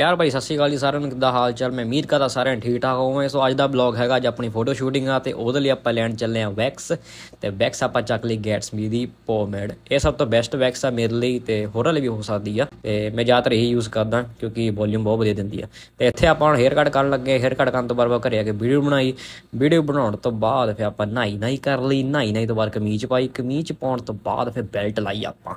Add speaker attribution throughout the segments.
Speaker 1: ਪਿਆਰ ਭਾਈ, ਸਤਿ ਸ਼੍ਰੀ ਅਕਾਲ ਜੀ ਸਾਰਿਆਂ ਨੂੰ, ਕਿੱਦਾਂ ਹਾਲ ਚਾਲ? ਮੈਂ ਉਮੀਦ ਕਰਦਾ ਸਾਰਿਆਂ ਠੀਕ ਠਾਕ ਹੋਵੋਗੇ। ਸੋ ਅੱਜ ਦਾ ਬਲੌਗ ਹੈਗਾ ਅੱਜ ਆਪਣੀ ਫੋਟੋ ਸ਼ੂਟਿੰਗ ਆ ਤੇ ਉਹਦੇ ਲਈ ਆਪਾਂ ਲੈਣ ਚੱਲੇ ਆ ਵੈਕਸ ਤੇ ਵੈਕਸ ਆਪਾਂ ਚੱਕ ਲਈ ਗੈਟਸਮੀ ਦੀ ਪੋਮੇਡ ਇਹ ਸਭ ਤੋਂ ਬੈਸਟ ਵੈਕਸ ਆ ਮੇਰੇ ਲਈ ਤੇ ਹੋਰਾਂ ਲਈ ਵੀ ਹੋ ਸਕਦੀ ਆ। ਤੇ ਮੈਂ ਜ਼ਿਆਦਾਤਰ ਇਹੀ ਯੂਜ਼ ਕਰਦਾ ਕਿਉਂਕਿ ਵੋਲਿਊਮ ਬਹੁਤ ਵਧੀਆ ਦਿੰਦੀ ਆ। ਤੇ ਇੱਥੇ ਆਪਾਂ ਹੁਣ ਹੇਅਰ ਕੱਟ ਕਰਨ ਲੱਗੇ ਹੇਅਰ ਕੱਟ ਕਰਨ ਤੋਂ ਬਾਅਦ ਆਪਾਂ ਘਰੇ ਆ ਕੇ ਵੀਡੀਓ ਬਣਾਈ। ਵੀਡੀਓ ਬਣਾਉਣ ਤੋਂ ਬਾਅਦ ਫਿਰ ਆਪਾਂ ਨਹਾਈ ਨਹਾਈ ਕਰ ਲਈ। ਨਹਾਈ ਨਹਾਈ ਤੋਂ ਬਾਅਦ ਕਮੀਜ਼ ਪਾਈ। ਕਮੀਜ਼ ਪਾਉਣ ਤੋਂ ਬਾਅਦ ਫਿਰ ਬੈਲਟ ਲਾਈ ਆਪਾਂ।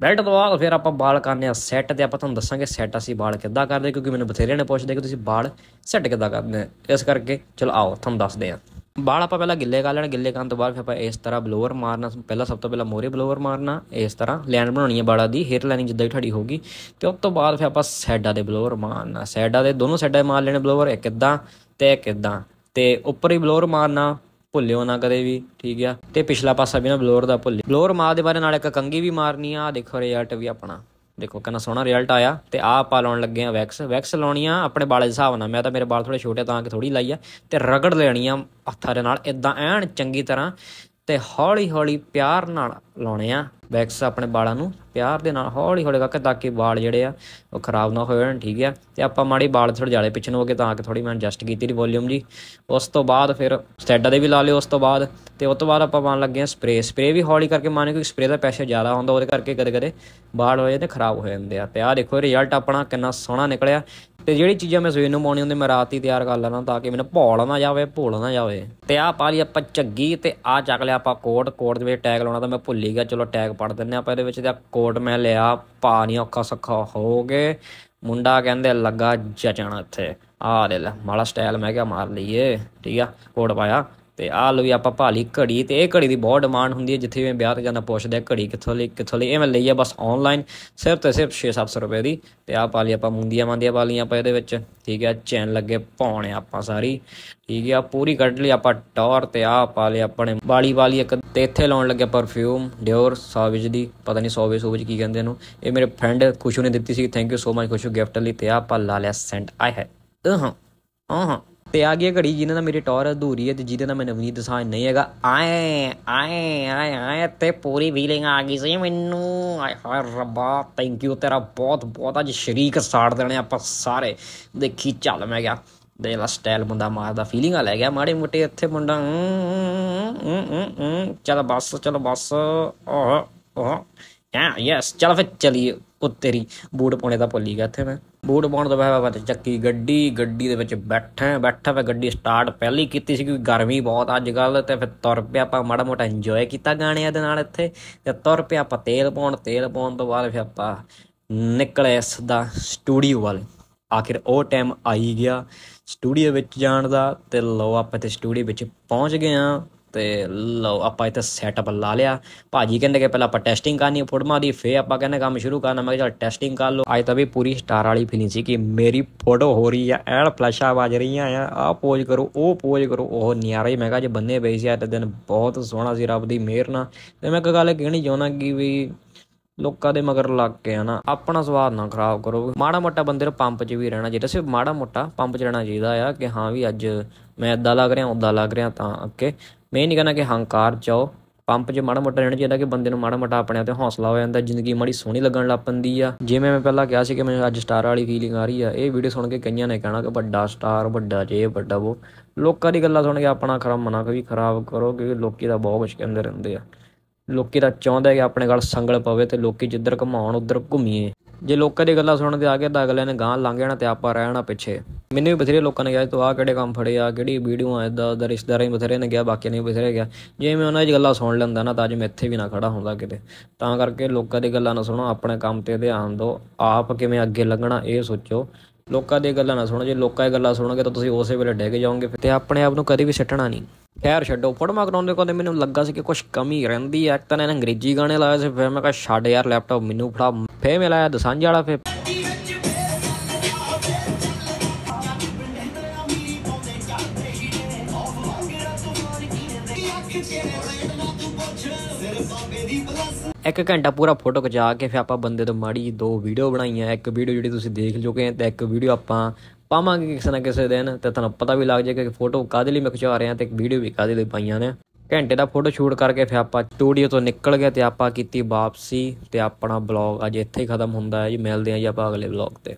Speaker 1: ਬੈਲਟ ਤੋਂ ਬਾਅਦ ਫਿਰ ਆਪਾਂ ਵਾਲ ਕਰਨੇ ਆ ਸੈੱਟ ਤੇ ਆਪਾਂ ਤੁਹਾਨੂੰ ਦੱਸਾਂਗੇ ਸੈੱਟ ਅਸੀਂ ਵਾਲ ਕਿੱਦਾਂ ਕਰਦੇ, ਕਿਉਂਕਿ ਮੈਨੂੰ ਬਥੇਰੇ ਨੇ ਪੁੱਛਦੇ ਕਿ ਤੁਸੀਂ ਵਾਲ ਸੈੱਟ ਕਿੱਦਾਂ ਕਰਦੇ ਆ ਇਸ ਕਰਕੇ ਚਲੋ ਆਓ, ਤੁਹਾਨੂੰ ਦੱਸਦੇ ਆ ਵਾਲ ਆਪਾਂ ਪਹਿਲਾਂ ਗਿੱਲੇ ਕਰ ਲੈਣ, ਗਿੱਲੇ ਕਰਨ ਤੋਂ ਬਾਅਦ ਫਿਰ ਆਪਾਂ ਇਸ ਤਰ੍ਹਾਂ ਬਲੋਅਰ ਮਾਰਨਾ ਪਹਿਲਾਂ ਸਭ ਤੋਂ ਪਹਿਲਾਂ ਮੋਰੇ ਬਲੋਅਰ ਮਾਰਨਾ, ਇਸ ਤਰ੍ਹਾਂ ਲਾਈਨ ਬਣਾਉਣੀ ਹੈ ਵਾਲਾਂ ਦੀ ਹੇਅਰ ਲਾਈਨਿੰਗ ਜਿੱਦਾਂ ਹੀ ਠੜੀ ਹੋਗੀ ਤੇ ਉਸ ਤੋਂ ਬਾਅਦ ਫਿਰ ਆਪਾਂ ਸਾਈਡਾਂ ਦੇ ਬਲੋਅਰ ਮਾਰਨਾ ਸਾਈਡਾਂ ਦੇ ਦੋਨੋਂ ਸਾਈਡਾਂ ਮਾਰ ਲੈਣੇ ਬਲੋਅਰ ਇੱਕ ਇਦਾਂ ਤੇ ਇੱਕ ਇਦਾਂ। ਤੇ ਉੱਪਰ ਹੀ ਬਲੋਅਰ ਮਾਰਨਾ ਭੁੱਲਿਓ ਨਾ ਕਦੇ ਵੀ, ਠੀਕ ਆ? ਤੇ ਪਿਛਲਾ ਪਾਸਾ ਵੀ ਨਾ ਬਲੋਰ ਦਾ ਭੁੱਲਿਓ। ਬਲੋਰ ਮਾਰ ਦੇ ਬਾਰੇ ਨਾਲ ਇੱਕ ਕੰਗੀ ਵੀ ਮਾਰਨੀ ਆ, ਦੇਖੋ ਰਿਜ਼ਲਟ ਵੀ ਆਪਣਾ। ਦੇਖੋ ਕਿੰਨਾ ਸੋਹਣਾ ਰਿਜ਼ਲਟ ਆਇਆ, ਤੇ ਆ ਆਪਾਂ ਲਾਉਣ ਲੱਗੇ ਆ ਵੈਕਸ ਵੈਕਸ ਲਾਉਣੀ ਆ ਆਪਣੇ ਬਾਲ ਦੇ ਹਿਸਾਬ ਨਾਲ, ਮੈਂ ਤਾਂ ਮੇਰੇ ਬਾਲ ਥੋੜੇ ਛੋਟੇ ਤਾਂ ਕਿ ਥੋੜੀ ਲਾਈ ਆ, ਤੇ ਰਗੜ ਲੈਣੀ ਆ ਹੱਥਾਂ ਦੇ ਨਾਲ ਇਦਾਂ ਐਨ ਚੰਗੀ ਤਰ੍ਹਾਂ, ਤੇ ਹੌਲੀ ਹੌਲੀ ਪਿਆਰ ਨਾਲ ਲਾਉਣੇ ਆ। ਵੈਕਸ ਆਪਣੇ ਵਾਲਾਂ ਨੂੰ ਪਿਆਰ ਦੇ ਨਾਲ, ਹੌਲੀ ਹੌਲੀ ਕਰਕੇ ਤਾਂ ਕਿ ਵਾਲ ਜਿਹੜੇ ਆ, ਉਹ ਖਰਾਬ ਨਾ ਹੋ ਜਾਣ ਠੀਕ ਆ? ਤੇ ਆਪਾਂ ਮਾੜੀ ਵਾਲ ਥੋੜੇ ਜਾਲੇ ਪਿੱਛੇ ਨੂੰ ਹੋ ਕੇ ਤਾਂ ਕਿ ਥੋੜੀ ਮੈਂ ਐਡਜਸਟ ਕੀਤੀ ਦੀ ਵੋਲਿਊਮ ਜੀ। ਉਸ ਤੋਂ ਬਾਅਦ ਫਿਰ ਸਟੈਡਾ ਦੇ ਵੀ ਲਾ ਲਿਓ ਉਸ ਤੋਂ ਬਾਅਦ। ਤੇ ਉਸ ਤੋਂ ਬਾਅਦ ਆਪਾਂ ਪਾਉਣ ਲੱਗੇ ਆ ਸਪਰੇ ਸਪਰੇ ਵੀ ਹੌਲੀ ਕਰਕੇ ਮਾਨੇ ਕਿਉਂਕਿ ਸਪਰੇ ਦਾ ਪੈਸੇ ਜ਼ਿਆਦਾ ਹੁੰਦਾ, ਉਹਦੇ ਕਰਕੇ ਕਦੇ ਕਦੇ ਵਾਲ ਹੋ ਜਾਂਦੇ, ਖਰਾਬ ਹੋ ਜਾਂਦੇ ਆ। ਤੇ ਆ ਦੇਖੋ ਰਿਜ਼ਲਟ ਆਪਣਾ ਕਿੰਨਾ ਸੋਹਣਾ ਨਿਕਲਿਆ। ਤੇ ਜਿਹੜੀ ਚੀਜ਼ਾਂ ਮੈਂ ਸਵੇਰ ਨੂੰ ਪਾਉਣੀ ਹੁੰਦੀ, ਮੈਂ ਰਾਤ ਹੀ ਤਿਆਰ ਕਰ ਲੈਣਾ ਤਾਂ ਕਿ ਮੈਨੂੰ ਭੌਲ ਨਾ ਜਾਵੇ, ਭੁੱਲ ਨਾ ਜਾਵੇ। ਤੇ ਆਹ ਪਾ ਲਈ ਆਪਾਂ ਝੱਗੀ ਤੇ ਆ ਚੱਕ ਲਿਆ ਆਪਾਂ ਕੋਟ ਕੋਟ ਦੇ ਵਿੱਚ ਟੈਗ ਲਾਉਣਾ ਤਾਂ ਮੈਂ ਭੁੱਲ ਹੀ ਗਿਆ, ਚਲੋ ਟੈਗ ਪੜ ਦਿੰਨੇ ਆਪਾਂ ਇਹਦੇ ਵਿੱਚ ਤੇ ਕੋਟ ਮੈਂ ਲਿਆ, ਪਾ ਨਹੀਂ ਔਖਾ ਸੱਖਾ ਹੋ ਗਏ। ਮੁੰਡਾ ਕਹਿੰਦੇ ਲੱਗਾ ਜਚਣਾ ਇੱਥੇ। ਆ ਦੇ ਲੈ ਮਾਲਾ ਸਟਾਈਲ ਮੈਂ ਕਿਹਾ ਮਾਰ ਲਈਏ, ਠੀਕ ਆ, ਕੋਟ ਪਾਇਆ। ਤੇ ਆਹ ਲੋ ਵੀ ਆਪਾਂ ਭਾਲੀ ਘੜੀ, ਤੇ ਇਹ ਘੜੀ ਦੀ ਬਹੁਤ ਡਿਮਾਂਡ ਹੁੰਦੀ ਹੈ, ਜਿੱਥੇ ਵੀ ਵਿਆਹ ਤੇ ਜਾਂਦਾ, ਪੁੱਛਦੇ ਆ ਘੜੀ ਕਿੱਥੋਂ ਲਈ ਕਿੱਥੋਂ ਲਈ ਇਹ ਮੈਂ ਲਈ ਆ, ਬਸ ਆਨਲਾਈਨ ਸਿਰਫ ਤੇ ਸਿਰਫ 6-700 ਰੁਪਏ ਦੀ, ਤੇ ਆਹ ਪਾਲੀ ਆਪਾਂ ਮੁੰਦੀਆਂ ਮੰਦੀਆਂ ਪਾਲੀਆਂ ਆਪਾਂ ਇਹਦੇ ਵਿੱਚ, ਠੀਕ ਹੈ, ਚੈਨ ਲੱਗੇ ਪਾਉਣੇ ਆਪਾਂ ਸਾਰੀ, ਠੀਕ ਹੈ ਪੂਰੀ ਕੱਢ ਲਈ ਆਪਾਂ ਟੌਰ ਤੇ ਆਹ ਪਾ ਲਈ ਆਪਣੇ ਬਾਲੀ ਵਾਲੀ ਇੱਕ, ਤੇ ਇੱਥੇ ਲਾਉਣ ਲੱਗੇ ਪਰਫਿਊਮ ਡਿਓਰ ਸਾਵਿਜ ਦੀ, ਪਤਾ ਨਹੀਂ ਸੋਵੇ ਸੋਵਿਜ ਕੀ ਕਹਿੰਦੇ ਇਹਨੂੰ, ਇਹ ਮੇਰੇ ਫਰੈਂਡ ਖੁਸ਼ੂ ਨੇ ਦਿੱਤੀ ਸੀ thank you so much Khushu gift ਲਈ, ਤੇ ਆਹ ਆਪਾਂ ਲਾ ਲਿਆ ਸੈਂਟ ਆਈ ਹੈ ਹਾਂ ਹਾਂ। ਤੇ ਆ ਗਈ ਘੜੀ, ਜਿਹਨਾਂ ਦਾ ਮੇਰੀ ਟੌਰ ਅਧੂਰੀ ਹੈ ਤੇ ਜਿਹਦੇ ਨਾਲ ਮੈਂ ਨਵਨੀਤ ਦਸਾਂਝ ਨਹੀਂ ਹੈਗਾ। ਆਏ ਆਏ ਆਏ ਆਏ ਤੇ ਪੂਰੀ ਫੀਲਿੰਗ ਆ ਗਈ ਸੀ ਮੈਨੂੰ। ਆਏ ਹਾਏ ਰੱਬਾ ਥੈਂਕ ਯੂ ਤੇਰਾ ਬਹੁਤ ਬਹੁਤ। ਅੱਜ ਸ਼ਰੀਕ ਸਾੜ ਦੇਣੇ ਆਪਾਂ ਸਾਰੇ। ਦੇਖੀ, ਚੱਲ ਮੈਂ ਗਿਆ ਦੇ ਲਾ ਸਟਾਈਲ ਬੰਦਾ ਮਾਰਦਾ ਫੀਲਿੰਗ ਆ ਲੈ ਗਿਆ ਮਾੜੇ ਮੋਟੇ ਇੱਥੇ ਮੁੰਡਾ। ਚਲ ਬਸ ਚਲ ਬਸ। ਓਹ ਓਹ। ਹਾਂ ਯੈਸ ਚਲ ਫਿਰ ਚਲੀਏ ਉਹ ਤੇਰੀ ਬੂਟ ਪਾਉਣੇ ਤਾਂ ਭੁੱਲ ਗਿਆ ਇੱਥੇ ਮੈਂ। ਬੂਟ ਪਾਉਣ ਤੋਂ ਬਾਅਦ ਬਾਅਦ ਚੱਕੀ ਗੱਡੀ ਗੱਡੀ ਦੇ ਵਿੱਚ ਬੈਠਾ ਬੈਠਾ ਵੇ ਗੱਡੀ ਸਟਾਰਟ ਪਹਿਲੀ ਕੀਤੀ ਸੀ ਕਿਉਂਕਿ ਗਰਮੀ ਬਹੁਤ ਅੱਜ ਕੱਲ ਤੇ ਫਿਰ ਤੁਰ ਪਿਆ ਆਪਾਂ ਮਾੜਾ ਮੋਟਾ ਇੰਜੋਏ ਕੀਤਾ ਗਾਣਿਆਂ ਦੇ ਨਾਲ ਇੱਥੇ। ਤੇ ਤੁਰ ਪਿਆ ਆਪਾਂ ਤੇਲ ਪਾਉਣ ਤੇਲ ਪਾਉਣ ਤੋਂ ਬਾਅਦ ਫਿਰ ਆਪਾਂ ਨਿਕਲੇ ਸਦਾ ਸਟੂਡੀਓ ਵੱਲ। ਆਖਿਰ ਉਹ ਟਾਈਮ ਆਈ ਗਿਆ। ਸਟੂਡੀਓ ਵਿੱਚ ਜਾਣ ਦਾ ਤੇ ਲੋ ਆਪਾਂ ਤੇ ਸਟੂਡੀਓ ਵਿੱਚ ਪਹੁੰਚ ਗਏ ਆ ਤੇ ਲਓ ਆਪਾਂ ਇੱਥੇ ਸੈਟਅਪ ਲਾ ਲਿਆ। ਭਾਜੀ ਕਹਿੰਦੇ ਕਿ ਪਹਿਲਾਂ ਆਪਾਂ ਟੈਸਟਿੰਗ ਕਰਨੀ ਹੈ ਫੋਟੋਆਂ ਦੀ ਫੇ ਆਪਾਂ ਕਹਿੰਦੇ ਕੰਮ ਸ਼ੁਰੂ ਕਰਨਾ। ਮੈਂ ਕਿਹਾ ਟੈਸਟਿੰਗ ਕਰ ਲਓ। ਅੱਜ ਤਾਂ ਵੀ ਪੂਰੀ ਸਟਾਰ ਵਾਲੀ ਫੀਲਿੰਗ ਸੀ ਕਿ ਮੇਰੀ ਫੋਟੋ ਹੋ ਰਹੀ ਆ ਐਲ ਫਲੈਸ਼ਾਂ ਵੱਜ ਰਹੀਆਂ ਆ। ਆ ਪੋਜ਼ ਕਰੋ, ਉਹ ਪੋਜ਼ ਕਰੋ, ਉਹ ਨਿਆਰਾ। ਹੀ ਮੈਂ ਕਿਹਾ ਜੇ ਬੰਨੇ ਪਈ ਸੀ, ਅੱਜ ਦਿਨ ਬਹੁਤ ਸੋਹਣਾ ਸੀ, ਰੱਬ ਦੀ ਮਿਹਰ ਨਾਲ। ਤੇ ਮੈਂ ਇੱਕ ਗੱਲ ਕਹਿਣੀ ਚਾਹੁੰਦਾ ਕਿ ਵੀ ਲੋਕਾਂ ਦੇ ਮਗਰ ਲੱਗ ਕੇ ਹਨਾ ਆਪਣਾ ਸਵਾਦ ਨਾ ਖਰਾਬ ਕਰੋ। ਮਾੜਾ ਮੋਟਾ ਬੰਦੇ ਨੂੰ ਪੰਪ 'ਚ ਵੀ ਰਹਿਣਾ ਚਾਹੀਦਾ। ਸਿਰਫ ਮਾੜਾ ਮੋਟਾ ਪੰਪ 'ਚ ਰਹਿਣਾ ਚਾਹੀਦਾ ਆ ਕਿ ਹਾਂ ਵੀ ਅੱਜ ਮੈਂ ਇਦਾਂ ਲੱਗ ਰਿਹਾ ਉਦਾਂ ਲੱਗ ਰਿਹਾ ਤਾਂ ਅੱਗੇ। ਮੈਂ ਨਹੀਂ ਕਹਿੰਦਾ ਕਿ ਹੰਕਾਰ ਚਾਓ ਪੰਪ 'ਚ ਮਾੜਾ ਮੋਟਾ ਰਹਿਣਾ ਚਾਹੀਦਾ ਕਿ ਬੰਦੇ ਨੂੰ ਮਾੜਾ ਮੋਟਾ ਆਪਣੇ ਤੇ ਹੌਸਲਾ ਹੋ ਜਾਂਦਾ, ਜ਼ਿੰਦਗੀ ਮਾੜੀ ਸੋਹਣੀ ਲੱਗਣ ਲੱਗ ਪੈਂਦੀ ਆ। ਜਿਵੇਂ ਮੈਂ ਪਹਿਲਾਂ ਕਿਹਾ ਸੀ ਕਿ ਮੈਨੂੰ ਅੱਜ ਸਟਾਰ ਵਾਲੀ ਫੀਲਿੰਗ ਆ ਰਹੀ ਆ, ਇਹ ਵੀਡੀਓ ਸੁਣ ਕੇ ਕਈਆਂ ਨੇ ਕਹਿਣਾ ਕਿ ਵੱਡਾ ਸਟਾਰ, ਵੱਡਾ ਜੇ, ਵੱਡਾ ਉਹ ਲੋਕਾਂ ਦੀ ਗੱਲਾਂ ਸੁਣ ਕੇ ਆਪਣਾ ਖਰਾਬ ਮਨਾ ਵੀ ਖਰਾਬ ਕਰੋ ਕਿ ਲੋਕੀ ਦਾ ਬਹੁਤ ਕੁਝ ਕਹਿੰਦੇ ਰਹਿੰਦੇ ਆ। ਲੋਕੀ ਤਾਂ ਚਾਹੁੰਦੇ ਕਿ ਆਪਣੇ ਗੱਲ ਸੰਗਲ ਪਵੇ ਤੇ ਲੋਕੀ ਜਿੱਧਰ ਘਮਾਉਣ, ਉਧਰ ਘੁੰਮੀਏ। ਜੇ ਲੋਕਾਂ ਦੀ ਗੱਲਾਂ ਸੁਣਨ ਤੇ ਆ ਕੇ ਤਾਂ ਅਗਲੇ ਨੇ ਗਾਂ ਲੰਘ ਜਾਣਾ ਤੇ ਆਪਾਂ ਰਹਿਣਾ ਪਿੱਛੇ। ਮੈਨੂੰ ਵੀ ਬਥੇਰੇ ਲੋਕਾਂ ਨੇ ਕਿਹਾ ਤੂੰ ਆ ਕਿਹੜੇ ਕੰਮ ਫੜੇ ਆ, ਕਿਹੜੀ ਵੀਡੀਓ ਆ ਇਦਾਂ ਉਧਰ ਰਿਸ਼ਤੇਦਾਰਾਂ ਹੀ ਬਥੇਰੇ ਨੇ ਕਿਹਾ ਬਾਕੀ ਨੇ ਬਥੇਰੇ ਗਿਆ ਜੇ ਮੈਂ ਉਹਨਾਂ ਦੀ ਗੱਲਾਂ ਸੁਣ ਲੈਂਦਾ ਨਾ ਤਾਂ ਅੱਜ ਮੈਂ ਇੱਥੇ ਵੀ ਨਾ ਖੜਾ ਹੁੰਦਾ ਕਿਤੇ। ਤਾਂ ਕਰਕੇ ਲੋਕਾਂ ਦੀ ਗੱਲਾਂ ਨਾ ਸੁਣੋ, ਆਪਣੇ ਕੰਮ ਤੇ ਧਿਆਨ ਦਿਓ। ਆਪ ਕਿਵੇਂ ਅੱਗੇ ਲੱਗਣਾ ਇਹ ਸੋਚੋ। ਲੋਕਾਂ ਦੀਆਂ ਗੱਲਾਂ ਨਾ ਸੁਣੋ, ਜੇ ਲੋਕਾਂ ਦੀਆਂ ਗੱਲਾਂ ਸੁਣੋਗੇ ਤਾਂ ਤੁਸੀਂ ਉਸੇ ਵੇਲੇ ਡਿੱਗ ਜਾਓਗੇ ਤੇ ਆਪਣੇ ਆਪ ਨੂੰ ਕਦੇ ਵੀ ਸਿੱਟਣਾ ਨਹੀਂ। ਖੈਰ ਛੱਡੋ ਫੋਟੋਆਂ ਕਰਾਉਂਦੇ ਕੋਦੇ ਮੈਨੂੰ ਲੱਗਾ ਸੀ ਕਿ ਕੁਝ ਕਮੀ ਰਹਿੰਦੀ ਐ ਇੱਕ ਤਾਂ ਇਹਨੇ ਅੰਗਰੇਜ਼ੀ ਗਾਣੇ ਲਾਏ ਸੀ, ਫਿਰ ਮੈਂ ਕਿਹਾ, ਛੱਡ ਯਾਰ ਲੈਪਟਾਪ ਮੈਨੂੰ ਫੜਾ। ਫੇਰ ਮੈਂ ਲਾਇਆ ਦਸਾਂਝ ਵਾਲਾ ਫੇਰ। ਇੱਕ ਘੰਟਾ ਪੂਰਾ ਫੋਟੋ ਖਿਚਾ ਕੇ ਫਿਰ ਆਪਾਂ ਬੰਦੇ ਤੋਂ ਮਾੜੀ ਦੋ ਵੀਡੀਓ ਬਣਾਈਆਂ। ਇੱਕ ਵੀਡੀਓ ਜਿਹੜੀ ਤੁਸੀਂ ਦੇਖ ਚੁੱਕੇ ਤੇ ਇੱਕ ਵੀਡੀਓ ਆਪਾਂ ਪਾਵਾਂਗੇ ਕਿਸੇ ਨਾ ਕਿਸੇ ਦਿਨ ਤੇ ਤੁਹਾਨੂੰ ਪਤਾ ਵੀ ਲੱਗ ਜਾਏਗਾ ਕਿ ਫੋਟੋ ਕਾਦੇ ਲਈ ਮੈਂ ਖਿਚਾ ਰਿਹਾ ਤੇ ਇੱਕ ਵੀਡੀਓ ਵੀ ਕਾਦੇ ਲਈ ਪਾਈਆਂ ਨੇ। ਘੰਟੇ ਦਾ ਫੋਟੋ ਸ਼ੂਟ ਕਰਕੇ ਫਿਰ ਆਪਾਂ ਸਟੂਡੀਓ ਤੋਂ ਨਿਕਲ ਗਏ ਤੇ ਆਪਾਂ ਕੀਤੀ ਵਾਪਸੀ ਤੇ ਆਪਣਾ ਬਲੌਗ ਅੱਜ ਇੱਥੇ ਹੀ ਖਤਮ ਹੁੰਦਾ ਹੈ ਜੀ। ਮਿਲਦੇ ਹਾਂ ਜੀ ਆਪਾਂ ਅਗਲੇ ਬਲੌਗ ਤੇ।